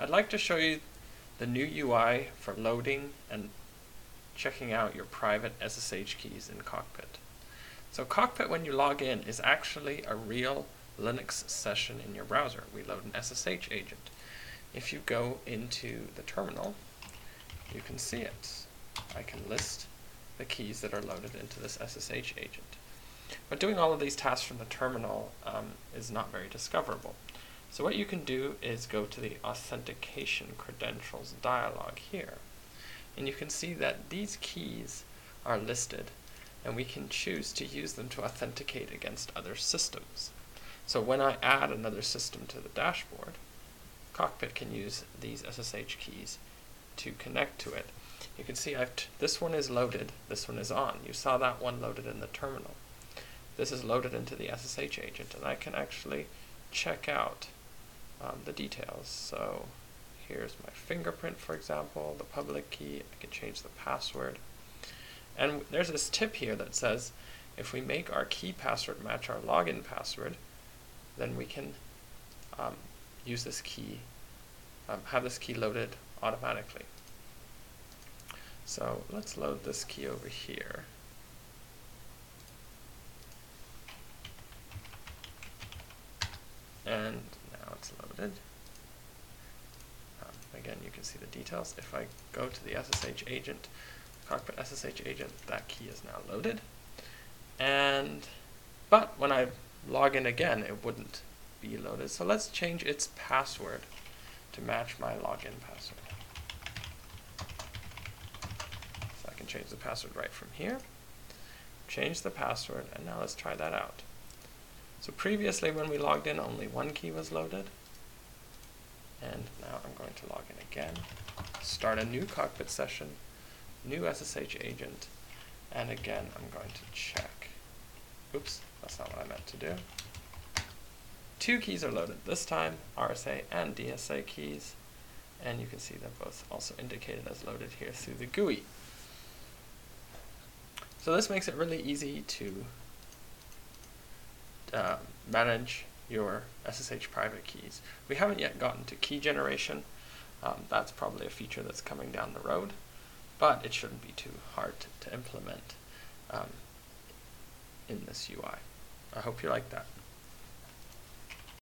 I'd like to show you the new UI for loading and checking out your private SSH keys in Cockpit. So Cockpit, when you log in, is actually a real Linux session in your browser. We load an SSH agent. If you go into the terminal, you can see it. I can list the keys that are loaded into this SSH agent. But doing all of these tasks from the terminal um, is not very discoverable. So what you can do is go to the authentication credentials dialog here. And you can see that these keys are listed and we can choose to use them to authenticate against other systems. So when I add another system to the dashboard, Cockpit can use these SSH keys to connect to it. You can see I've this one is loaded, this one is on. You saw that one loaded in the terminal. This is loaded into the SSH agent, and I can actually check out um, the details. So here's my fingerprint, for example, the public key. I can change the password. And there's this tip here that says if we make our key password match our login password, then we can um, use this key, um, have this key loaded automatically. So let's load this key over here. And loaded. Um, again, you can see the details. If I go to the SSH agent, cockpit SSH agent, that key is now loaded. And, but when I log in again, it wouldn't be loaded. So let's change its password to match my login password. So I can change the password right from here. Change the password, and now let's try that out. So previously when we logged in, only one key was loaded. And now I'm going to log in again, start a new cockpit session, new SSH agent, and again I'm going to check. Oops, that's not what I meant to do. Two keys are loaded this time, RSA and DSA keys, and you can see they're both also indicated as loaded here through the GUI. So this makes it really easy to uh, manage your SSH private keys. We haven't yet gotten to key generation. Um, that's probably a feature that's coming down the road, but it shouldn't be too hard to, to implement um, in this UI. I hope you like that.